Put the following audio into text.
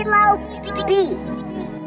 Meatloaf B.